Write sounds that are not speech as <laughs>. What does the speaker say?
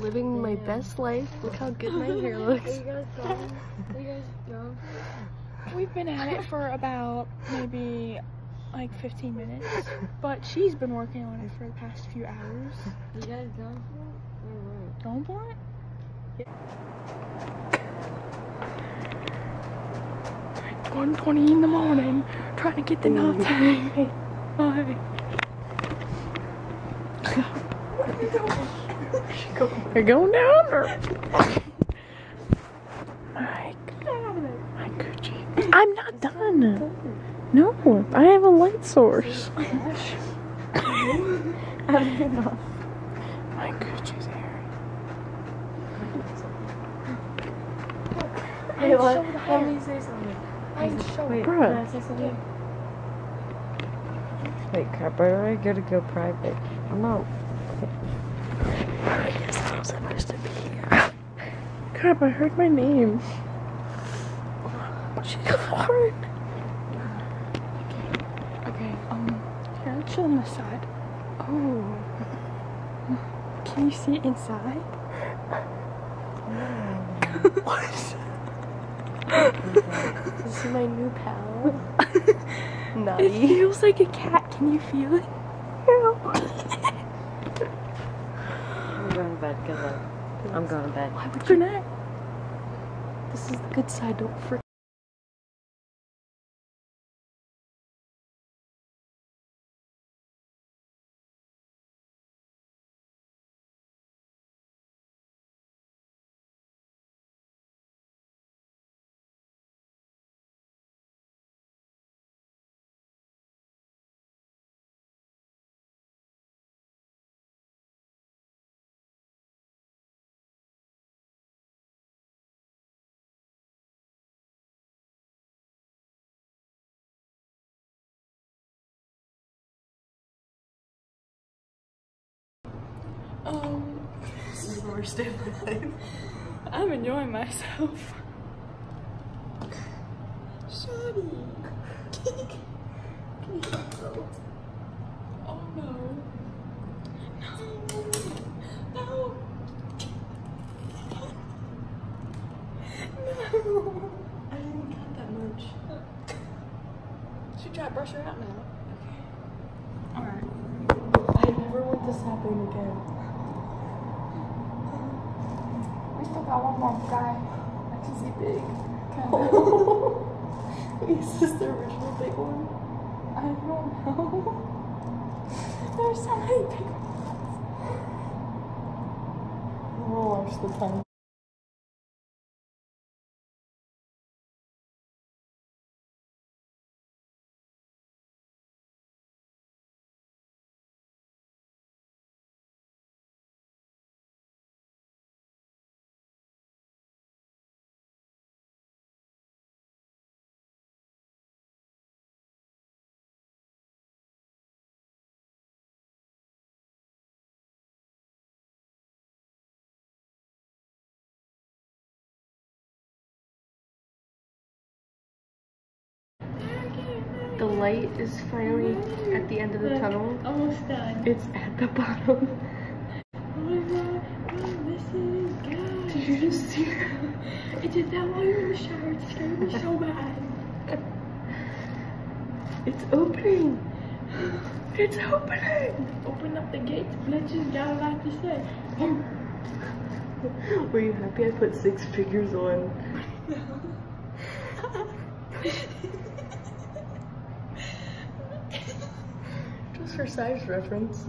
Living my best life. Look how good my hair <laughs> looks. Are you guys going? Are you guys going? We've been at it for about maybe like 15 minutes, but she's been working on it for the past few hours. You guys going for it? Or what? Going for it? One twenty in the morning, trying to get the knot tied. <laughs> Bye. <laughs> You're going down or? My, my Gucci. I'm not done. No, I have a light source. My Gucci's hairy. Hey, let, let me say something. Wait, Can. I say something? Wait, crap, I gotta go private. I'm not. I guess I'm supposed to be here. Crap, I heard my name. She's hard. Okay, um, here, I'll chill on the side. Oh. Can you see inside? what? This is my new pal. <laughs> It feels like a cat. Can you feel it? I'm going to bed. Good luck. I'm going to bed. Why would you not? This is the good side. Don't forget. Um, This is the worst day of my life. I'm enjoying myself. Shawty. oh no. No. No. No. I didn't cut that much. Should try to brush her out now. Okay. Alright. I never want this happening again. Got one more guy. I can see big. <laughs> Is this the original big one? I don't know. There's so many big ones. We'll watch the time. The light is finally at the end of the tunnel. Almost done. It's at the bottom. Oh my god, oh, this is good. Did you just see that? I did that while you were in the shower. It scared me so bad. It's opening. It's opening. Open up the gates. Bitches got a lot to say. Were you happy I put six figures on? <laughs> For size reference.